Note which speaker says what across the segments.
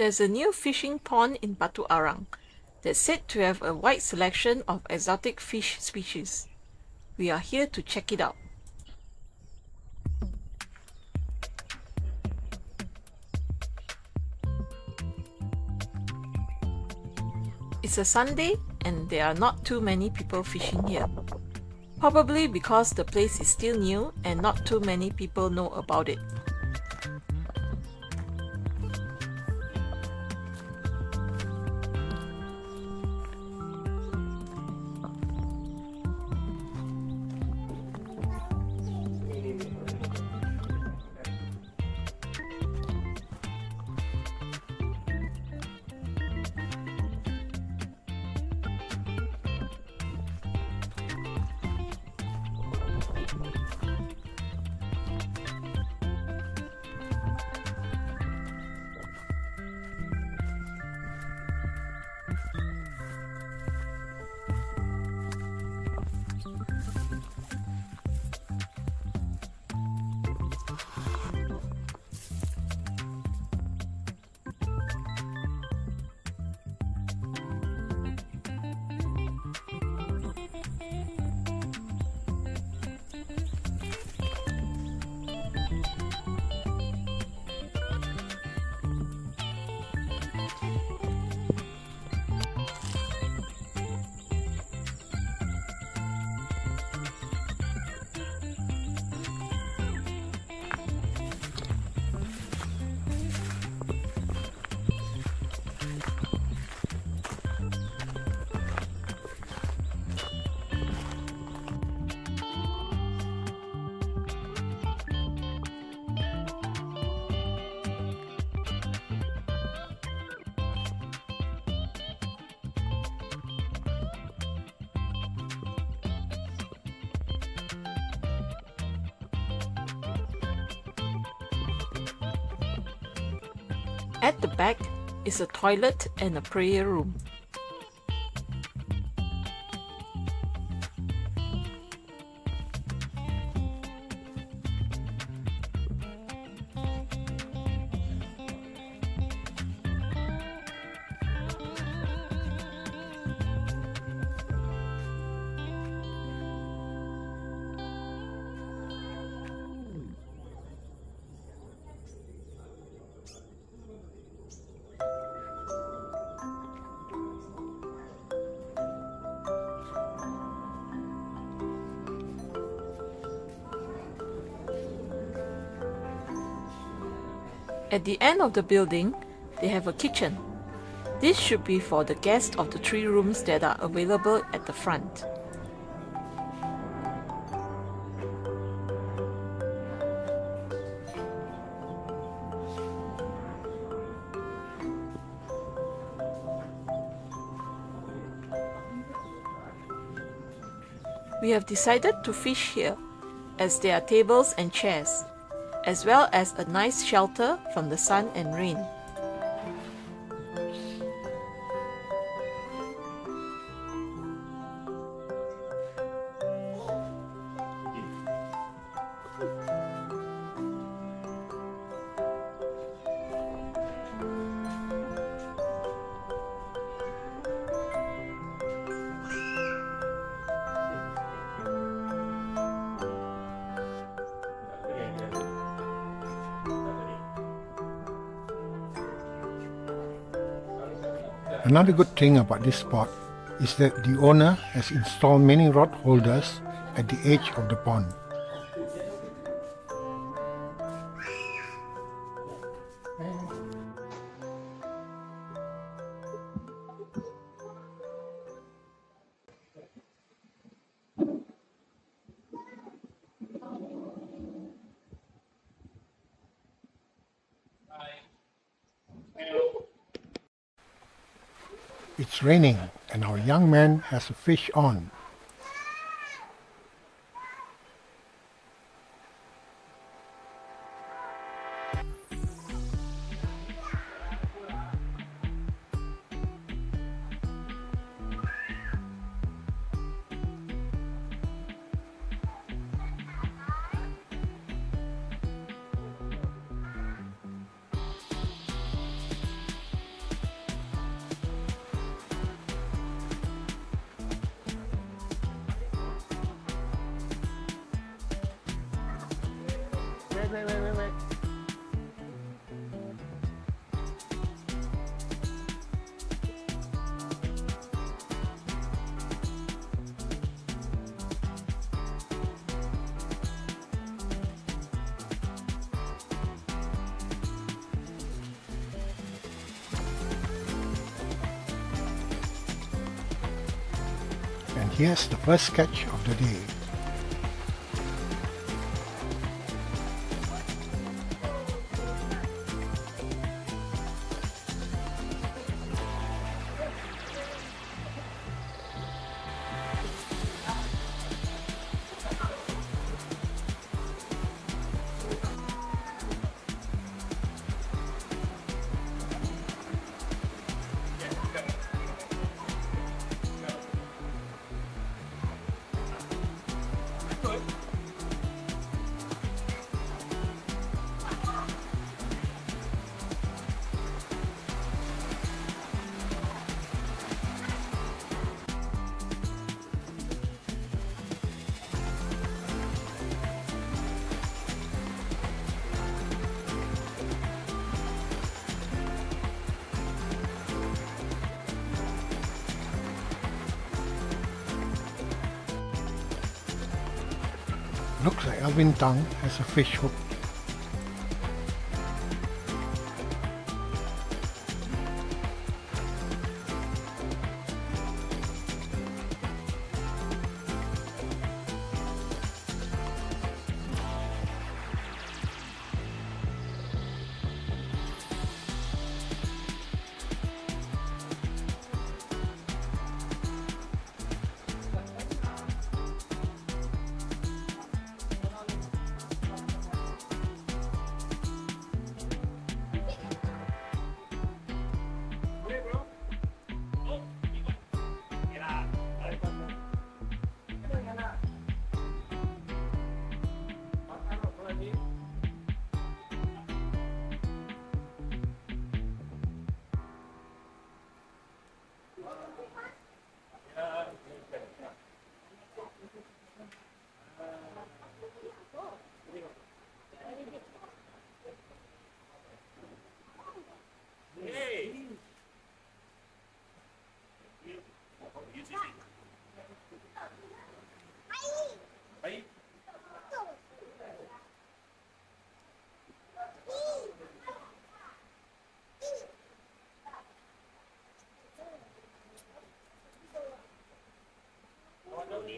Speaker 1: There's a new fishing pond in Batu Arang that's said to have a wide selection of exotic fish species. We are here to check it out. It's a Sunday and there are not too many people fishing here. Probably because the place is still new and not too many people know about it. At the back is a toilet and a prayer room. At the end of the building, they have a kitchen. This should be for the guests of the three rooms that are available at the front. We have decided to fish here as there are tables and chairs as well as a nice shelter from the sun and rain.
Speaker 2: Another good thing about this spot is that the owner has installed many rod holders at the edge of the pond. It's raining and our young man has a fish on. Here's the first sketch of the day. Looks like Alvin Tang has a fish hook.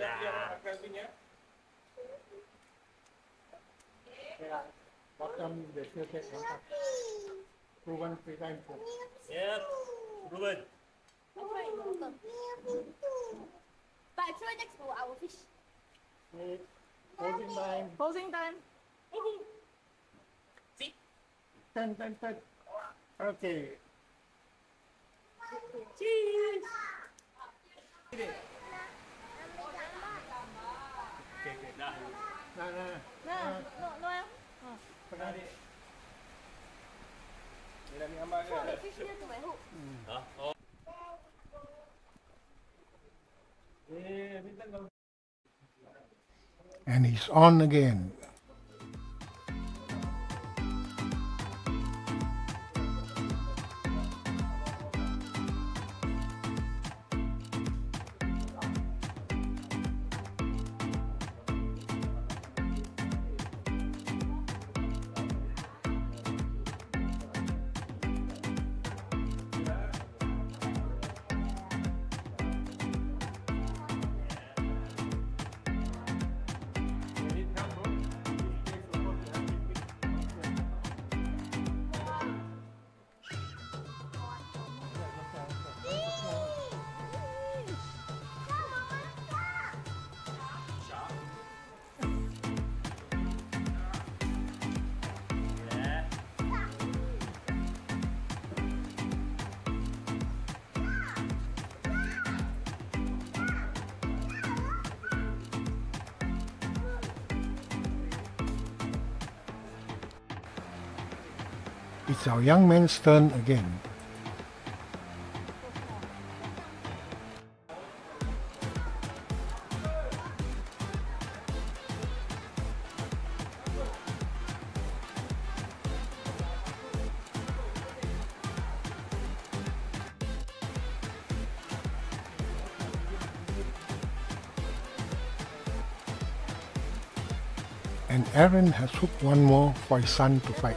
Speaker 2: Yeah, the still take proven free time for
Speaker 3: Yep.
Speaker 4: Water. But try next to our fish.
Speaker 2: holding time
Speaker 1: Closing time.
Speaker 3: See?
Speaker 2: ten ten ten okay
Speaker 3: Cheese. Nah
Speaker 2: nah Nah,
Speaker 1: no, no.
Speaker 4: The fish near to my hook.
Speaker 3: Hả? Ồ.
Speaker 2: and he's on again It's our young man's turn again. and Aaron has hooked one more for his son to fight.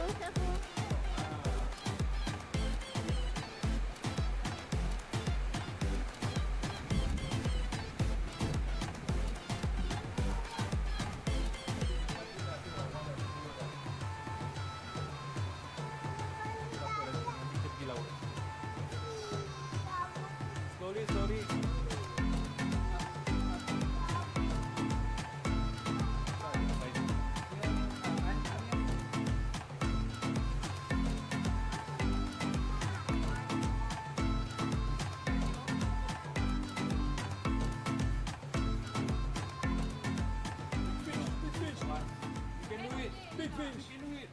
Speaker 3: Big fish. You can do it.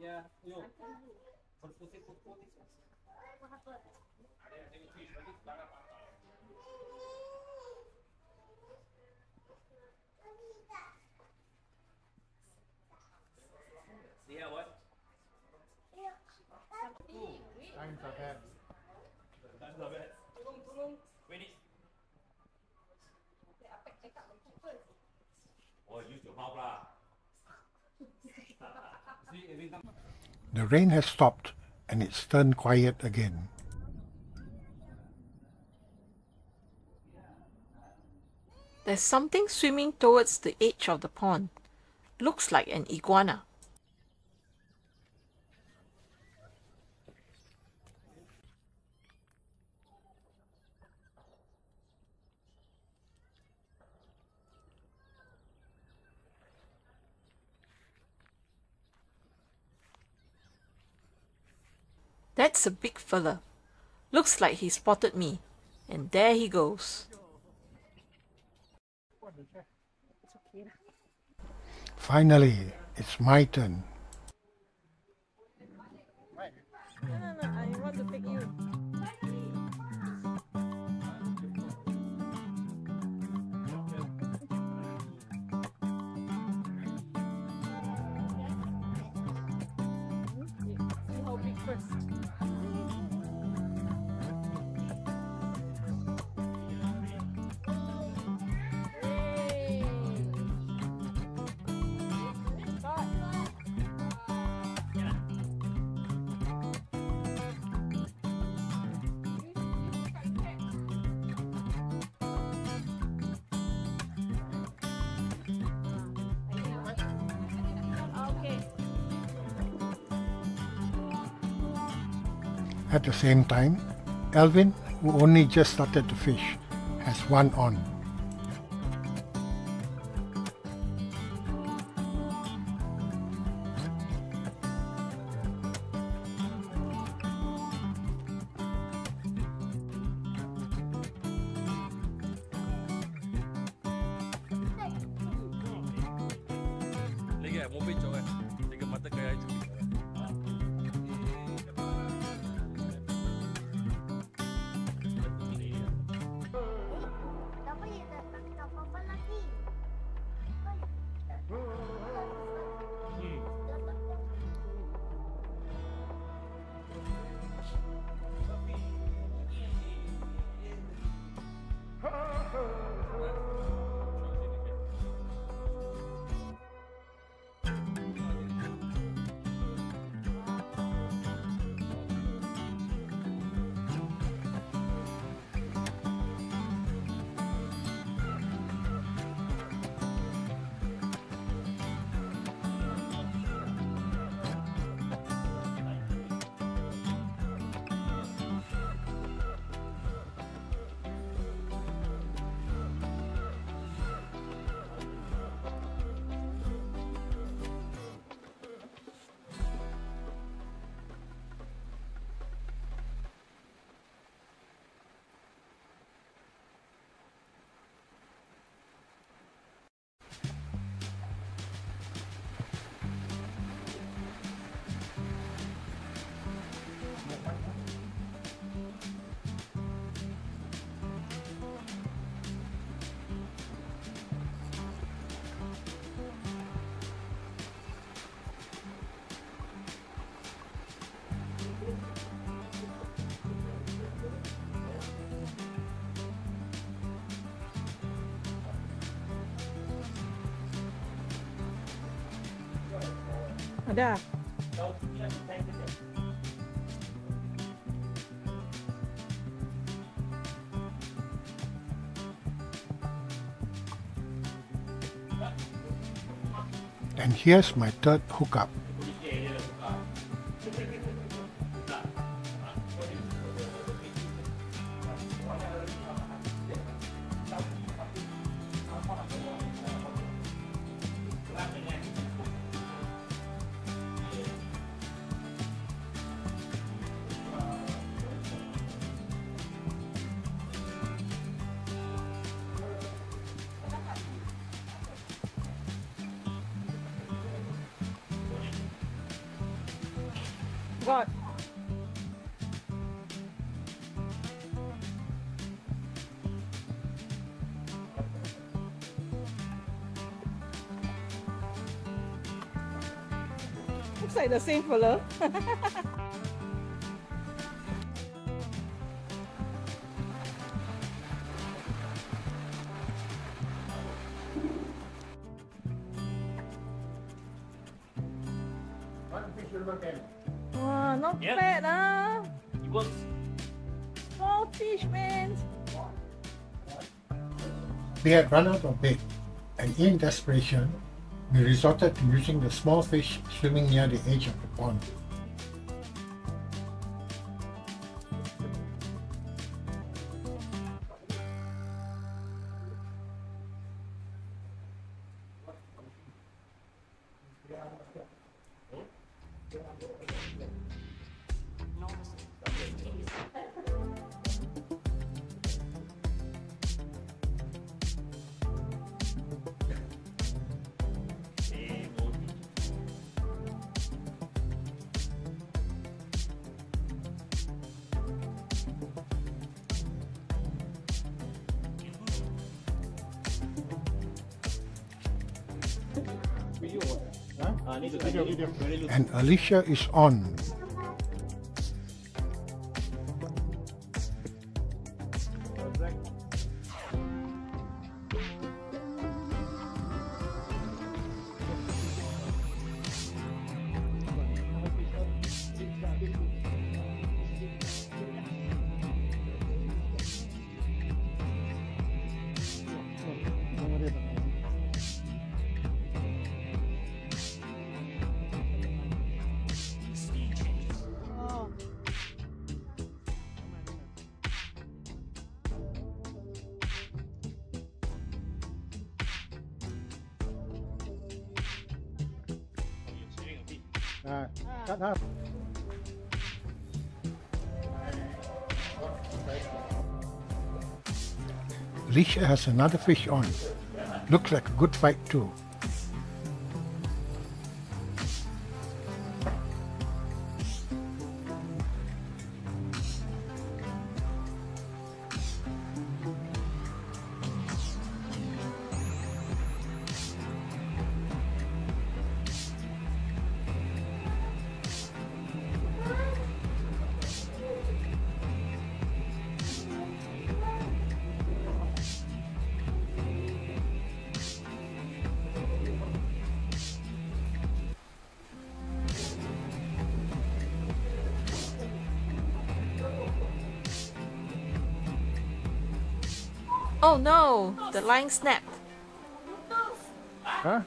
Speaker 3: Yeah. Yo. See
Speaker 2: Times are bad.
Speaker 3: That's not bad. Ready? Oh, use your mouth lah. See, every time.
Speaker 2: The rain has stopped and it's turned quiet again.
Speaker 1: There's something swimming towards the edge of the pond. Looks like an iguana. That's a big fella. Looks like he spotted me. And there he goes.
Speaker 2: Finally, it's my turn.
Speaker 1: No, no, no,
Speaker 2: At the same time, Alvin, who only just started to fish, has one on. And here's my third hookup.
Speaker 1: Looks like the same fella. Wow, not
Speaker 3: Yep.
Speaker 1: bad, ah.
Speaker 3: It works.
Speaker 1: Small fish, man.
Speaker 2: We had run out of bait, and in desperation, we resorted to using the small fish swimming near the edge of the pond. And Alicia is on. Alicia has another fish on. Looks like a good fight too.
Speaker 1: Oh no, the line snapped.
Speaker 2: Huh?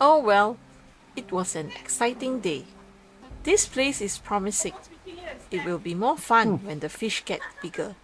Speaker 1: Oh well, it was an exciting day. This place is promising. It will be more fun hmm. when the fish get bigger.